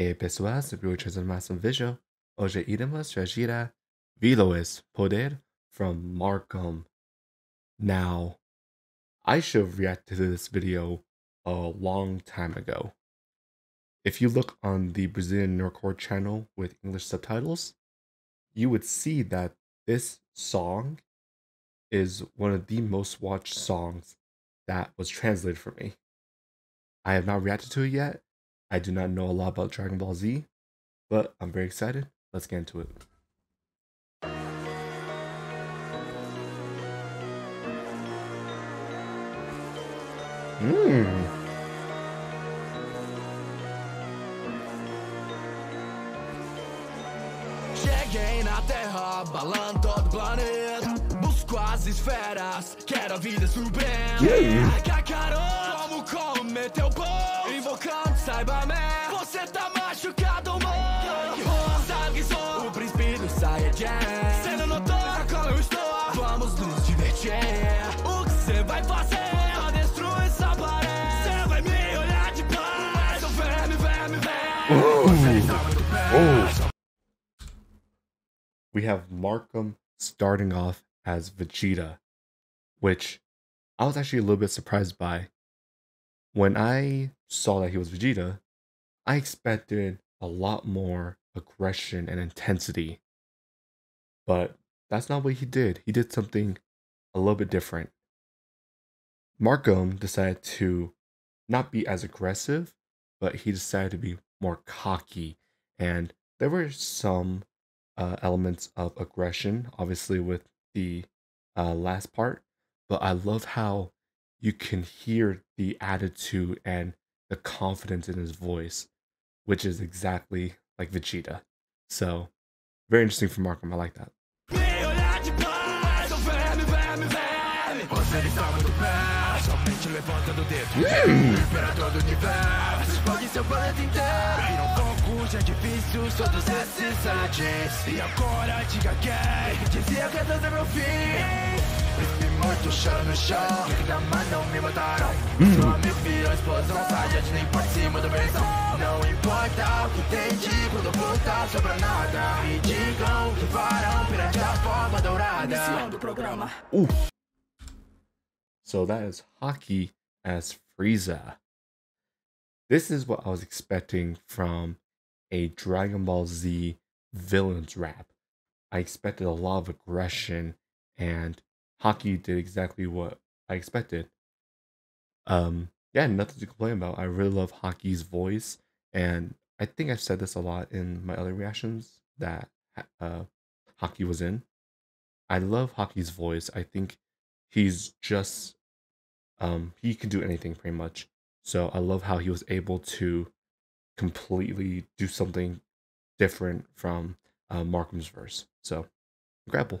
E pessoas, which is a massive visual. Hoje iremos reagir a Vilões Poder from M4rkim. Now, I should have reacted to this video a long time ago. If you look on the Brazilian Nerdcore channel with English subtitles, you would see that this song is one of the most watched songs that was translated for me. I have not reacted to it yet. I do not know a lot about Dragon Ball Z, but I'm very excited. Let's get into it. Mmm. Cheguei na Terra, planeta. Busco as esferas, quero a vida suprema. Yeah. Como comer teu pão? Invocando, Você tá machucado, mano. Sou o príncipe do Saiyajin. Cê não notou? Eu estou? Vamos nos divertir. O que cê vai fazer? Pra destruir essa parede. Cê vai me olhar de paz. We have M4rkim starting off as Vegeta, which I was actually a little bit surprised by. When I saw that he was Vegeta, I expected a lot more aggression and intensity. But that's not what he did. He did something a little bit different. M4rkim decided to not be as aggressive, but he decided to be more cocky. And there were some uh, elements of aggression, obviously with the uh, last part. But I love how you can hear the attitude and the confidence in his voice, which is exactly like Vegeta. So very interesting for M4rkim. I like that. amigo virou explosão Sargent nem por cima da versão Não importa o que tente Quando puta sobra nada Me digam que farão perante a forma dourada Iniciando o programa Oof. So that is Hockey as Frieza. This is what I was expecting from a Dragon Ball Z villains rap. I expected a lot of aggression, and Hockey did exactly what I expected. Um, yeah, nothing to complain about. I really love Hockey's voice, and I think I've said this a lot in my other reactions that uh, Haki was in. I love Hockey's voice. I think he's just um he can do anything pretty much. So I love how he was able to completely do something different from uh, M4rkim's verse. So, grapple.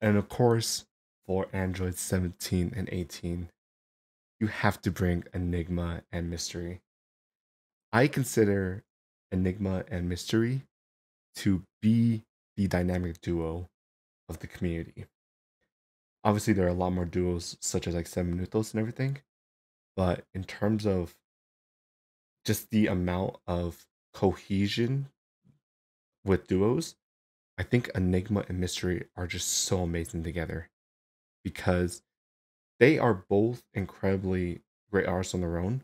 And of course, for Android 17 and 18, you have to bring Enigma and Mystery. I consider Enigma and Mystery to be the dynamic duo of the community. Obviously, there are a lot more duos, such as like Seven Minutos and everything, but in terms of just the amount of cohesion with duos, I think Enigma and Mystery are just so amazing together because they are both incredibly great artists on their own,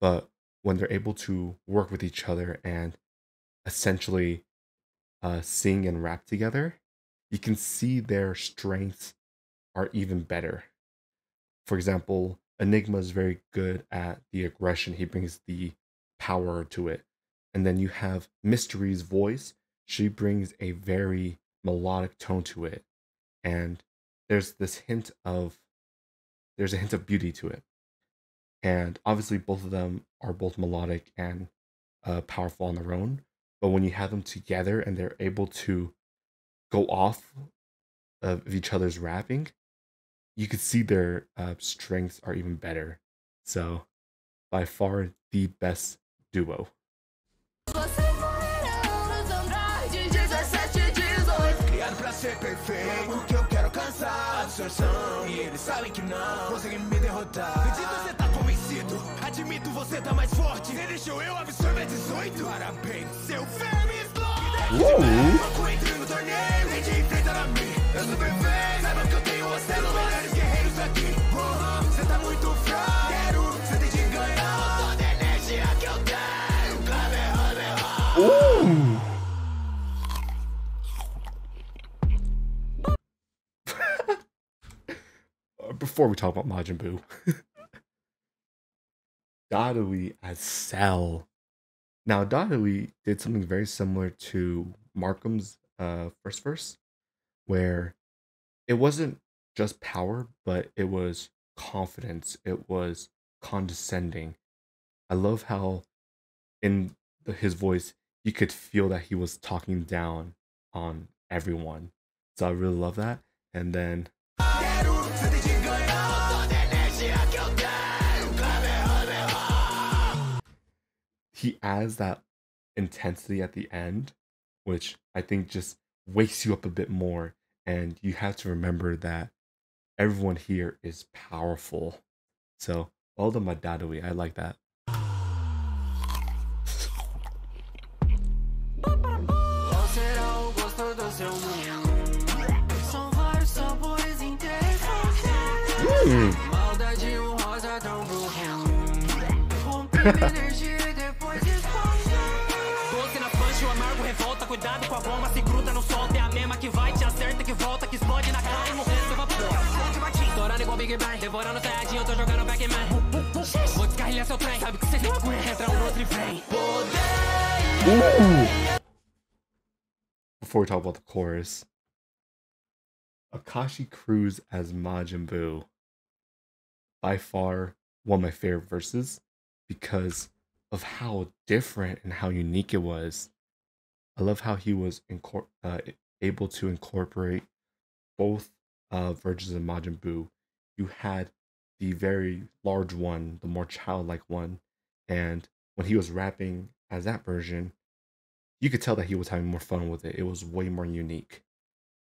but when they're able to work with each other and essentially uh, sing and rap together, you can see their strengths are even better. For example, Enigma is very good at the aggression. He brings the power to it. And then you have Mystery's voice. She brings a very melodic tone to it. And there's this hint of there's a hint of beauty to it. And obviously both of them are both melodic and uh, powerful on their own. But when you have them together and they're able to go off of each other's rapping, you could see their uh, strengths are even better. So, by far the best duo. Admito você tá mais forte deixou eu absorver 18 Parabéns, seu explode Before we talk about Majin Buu, Dadui as Cell. Now, Dadui did something very similar to M4rkim's uh, first verse, where it wasn't just power, but it was confidence. It was condescending. I love how in the, his voice you could feel that he was talking down on everyone. So I really love that. And then he adds that intensity at the end, which I think just wakes you up a bit more. And you have to remember that everyone here is powerful. So, all the my Dadui. I like that. Qual hmm. Devorando eu tô jogando. Vou descarrilhar seu trem, sabe que aguenta. Entra um outro e vem. Before we talk about the chorus, Akashi Cruz as Majin Buu. By far one of my favorite verses because of how different and how unique it was. I love how he was uh, able to incorporate both uh, versions of Majin Buu. You had the very large one, the more childlike one, and when he was rapping as that version, you could tell that he was having more fun with it. It was way more unique.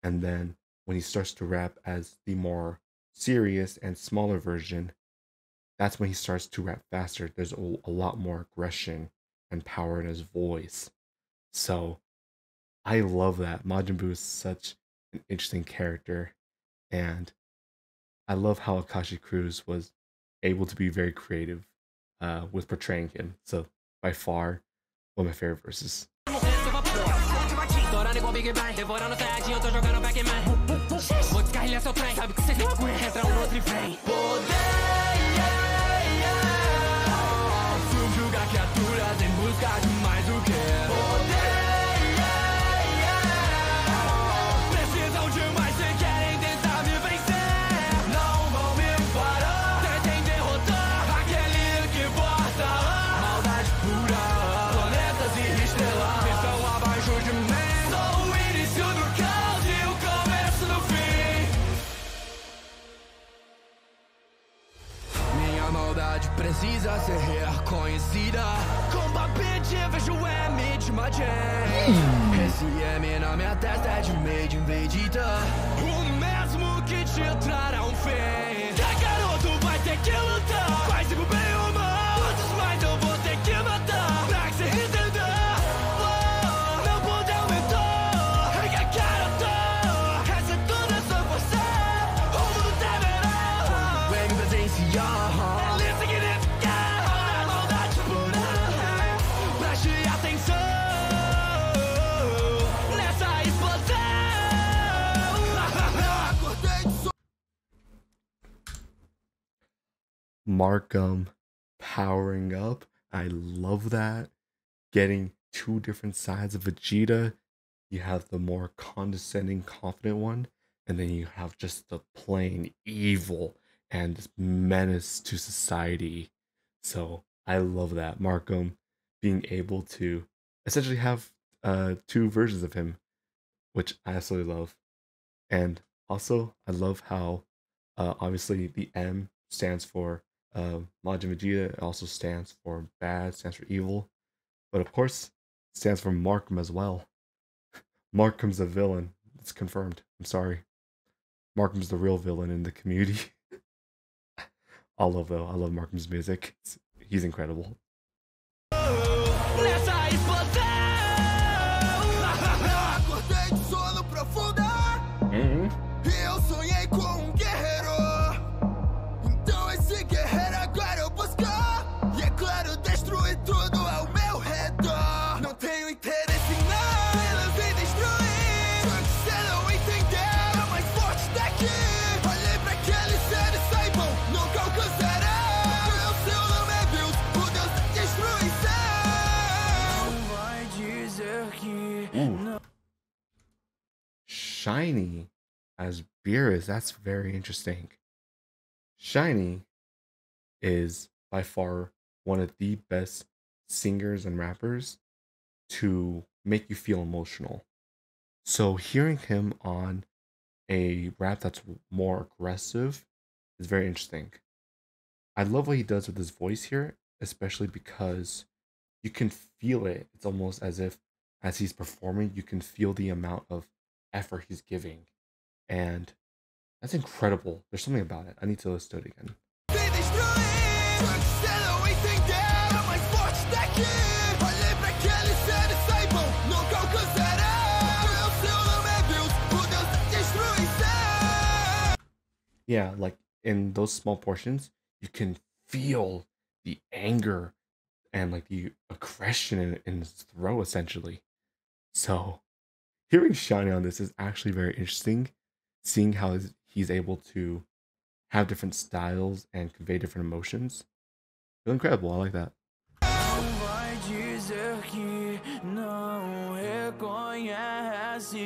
And then when he starts to rap as the more serious and smaller version, that's when he starts to rap faster. There's a, a lot more aggression and power in his voice. So I love that. Majin Buu is such an interesting character. And I love how Akashi Cruz was able to be very creative uh, with portraying him. So by far, one of my favorite verses. M4rkim powering up. I love that. Getting two different sides of Vegeta. You have the more condescending, confident one, and then you have just the plain evil and menace to society. So I love that. M4rkim being able to essentially have uh, two versions of him, which I absolutely love. And also, I love how uh, obviously the M stands for uh, Majin Vegeta. Also stands for bad, stands for evil. But of course, stands for M4rkim as well. M4rkim's a villain. It's confirmed. I'm sorry. M4rkim's the real villain in the community. I love though. I love M4rkim's music. It's, he's incredible. Shiny as Beerus. That's very interesting. Shiny is by far one of the best singers and rappers to make you feel emotional. So hearing him on a rap that's more aggressive is very interesting. I love what he does with his voice here, especially because you can feel it. It's almost as if as he's performing, you can feel the amount of effort he's giving. And that's incredible. There's something about it. I need to listen to it again. Sem destruir, só que cê não entendeu, é o mais forte daqui. Olhei pra aquele ser saibam, nunca alcançarão. Porque o seu nome é Deus, o Deus da destruição. Yeah, like in those small portions, you can feel the anger and like the aggression in, in his throat essentially. So hearing Shiny on this is actually very interesting, seeing how he's- able to have different styles and convey different emotions. Feel incredible. I like that. vai dizer que não reconhece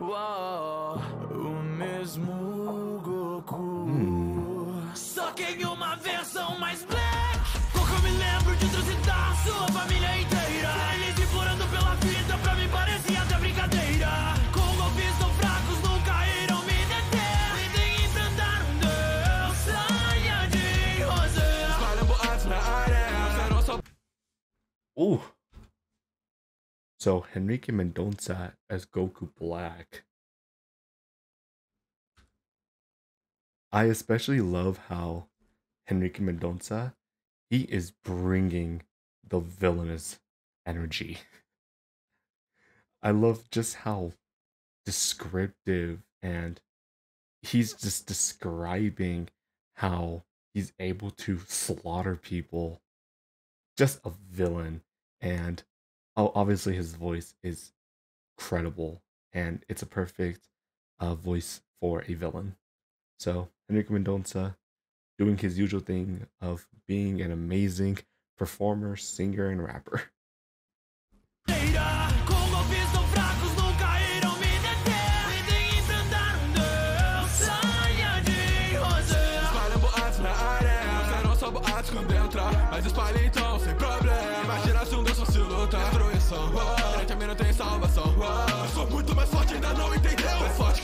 Uau, o mesmo Goku. Só que em uma versão mais black Pouco eu me lembro de trucidar sua família Ooh. So Henrique Mendonça as Goku Black. I especially love how Henrique Mendonça he is bringing the villainous energy. I love just how descriptive and he's just describing how he's able to slaughter people just a villain and obviously his voice is credible and it's a perfect uh, voice for a villain. So Henrique Mendonça doing his usual thing of being an amazing performer singer and rapper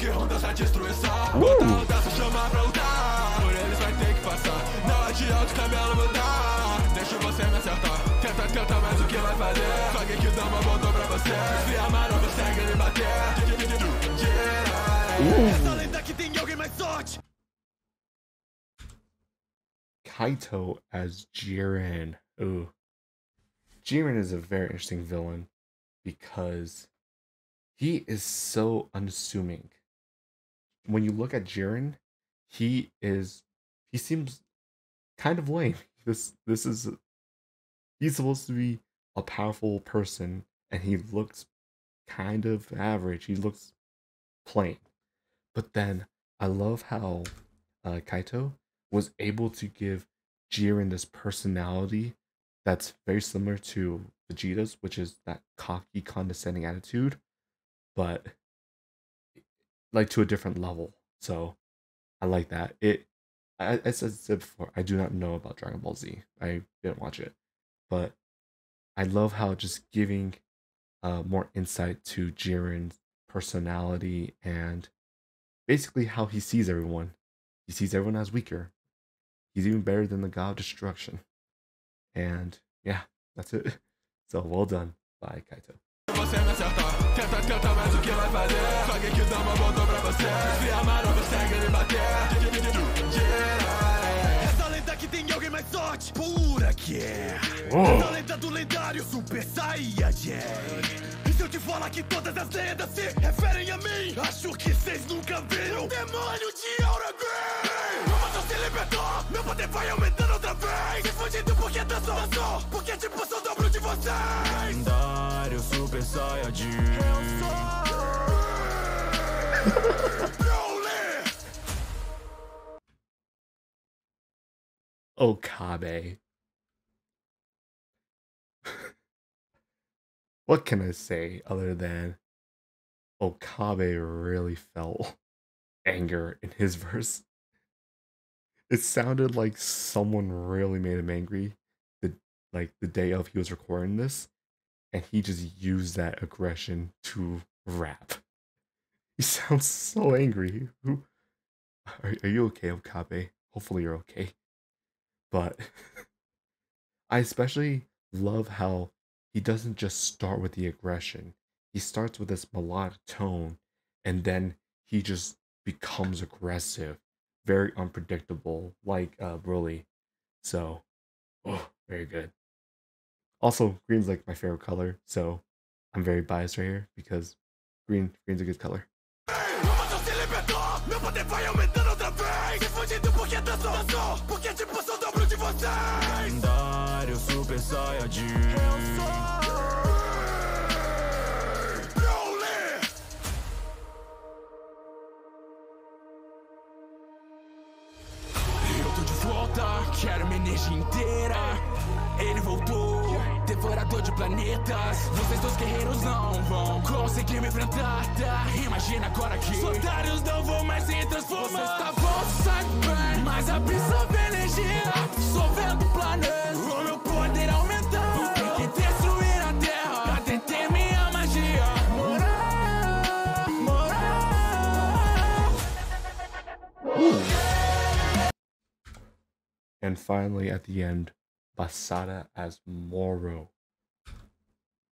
que destruição Botar deus chamar pra lutar Por eles vai ter que passar Não adianta o cabelo mudar Deixa você me acertar Tenta, tenta, mas o que vai fazer? Só que dá uma voltou pra você Se amar não consegue me bater Essa lenda que tem alguém mais Kaito as Jiren. Ooh. Jiren is a very interesting villain because he is so unassuming. When you look at Jiren, he is he seems kind of lame. This this is he's supposed to be a powerful person and he looks kind of average. He looks plain. But then I love how uh, Kaito was able to give Jiren this personality that's very similar to Vegeta's, which is that cocky, condescending attitude, but like to a different level. So I like that. It I, as I said before, I do not know about Dragon Ball Z. I didn't watch it, but I love how just giving uh, more insight to Jiren's personality and basically how he sees everyone. He sees everyone as weaker. He's even better than the god of destruction. And yeah, that's it. So well done by Kaito. Você me acertar, tenta, tenta, mas o que vai fazer? Só quem que dá uma volta pra você. Se amar ou consegue me bater. Essa lenda que tem alguém mais forte, pura que é. Essa lenda do lendário Super Saiyajin. E se eu te falar que todas as lendas se referem a mim? Acho que vocês nunca viram. Demônio de Aura Grey. Meu poder se libertou, meu poder vai aumentando outra vez. Se porque dançou, dançou. Porque tipo sou o dobro de vocês. Lendário Super Saiyajin. Eu sou. Okabe. what can I say other than Okabe really felt anger in his verse? It sounded like someone really made him angry the like the day of he was recording this, and he just used that aggression to rap. He sounds so angry. Who are, are you okay, Okabe? Hopefully you're okay but I especially love how he doesn't just start with the aggression. He starts with this melodic tone and then he just becomes aggressive, very unpredictable, like uh Broly. So, oh, very good. Also, green's like my favorite color, so I'm very biased right here because green green's a good color. Inteira. Ele voltou, devorador de planetas. Vocês dois guerreiros não vão conseguir me enfrentar. Tá? Imagina agora que os otários não vão mais se transformar. Vocês estavam sai bem, mas absorve energia. Dissolvendo o planeta, o meu poder aumentando. Tem que destruir a terra pra deter minha magia. Morar, morar. And finally, at the end, Basada as Moro.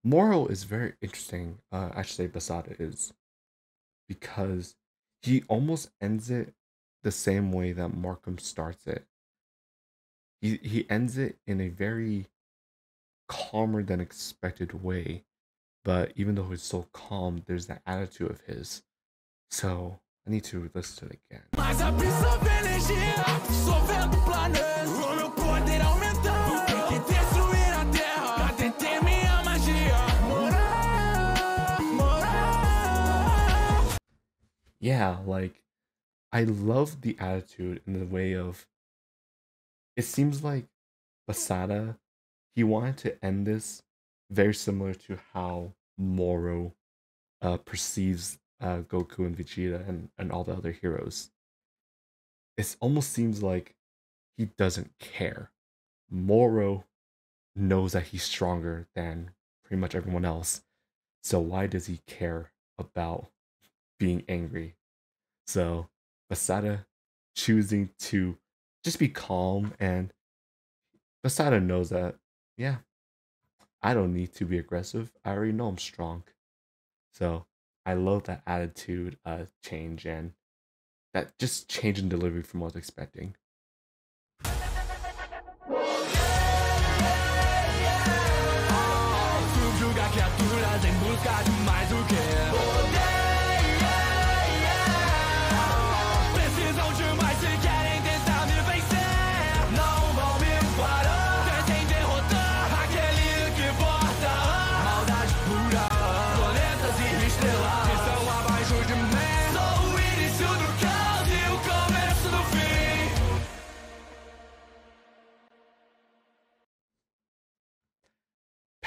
Moro is very interesting. Uh, I should say Basada is because he almost ends it the same way that Markham starts it. He he ends it in a very calmer than expected way, but even though he's so calm, there's that attitude of his. So I need to listen to it again. Yeah, like I love the attitude in the way of it seems like Basada he wanted to end this very similar to how Moro uh perceives uh Goku and Vegeta and, and all the other heroes. It almost seems like he doesn't care. Moro knows that he's stronger than pretty much everyone else. So why does he care about being angry. So Basada choosing to just be calm and Basada knows that, yeah, I don't need to be aggressive. I already know I'm strong. So I love that attitude uh change and that just change in delivery from what I was expecting.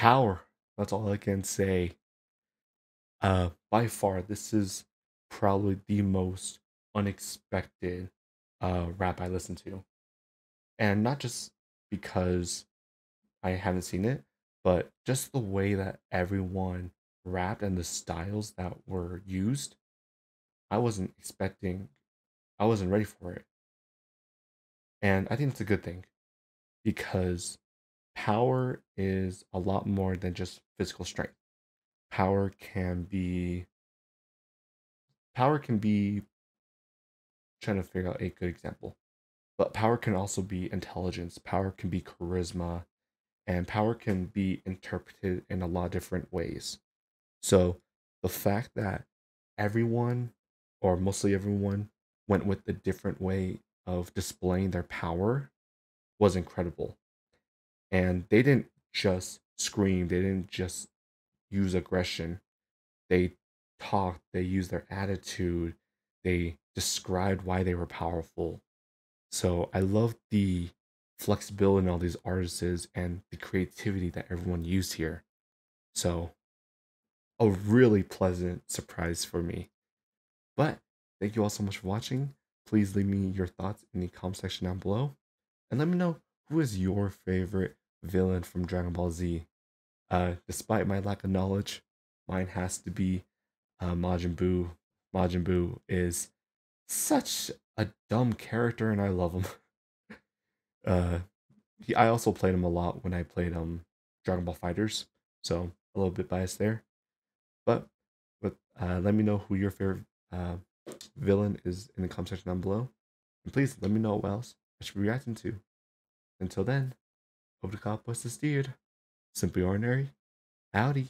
Power. That's all I can say. Uh, by far, this is probably the most unexpected uh, rap I listened to. And not just because I haven't seen it, but just the way that everyone rapped and the styles that were used. I wasn't expecting, I wasn't ready for it. And I think it's a good thing because power is a lot more than just physical strength. Power can be power can be trying to figure out a good example. But power can also be intelligence, power can be charisma, and power can be interpreted in a lot of different ways. So the fact that everyone, or mostly everyone, went with a different way of displaying their power was incredible. And they didn't just scream, they didn't just use aggression. They talked, they used their attitude, they described why they were powerful. So I love the flexibility in all these artists and the creativity that everyone used here. So a really pleasant surprise for me. But thank you all so much for watching. Please leave me your thoughts in the comment section down below. And let me know who is your favorite villain from Dragon Ball Z. Uh, despite my lack of knowledge, mine has to be uh, Majin Buu. Majin Buu is such a dumb character, and I love him. uh, he, I also played him a lot when I played um Dragon Ball FighterZ, so a little bit biased there. But but uh, let me know who your favorite uh, villain is in the comment section down below, and please let me know what else I should be reacting to. Until then, hope the cop was steered. Simply ordinary. Howdy.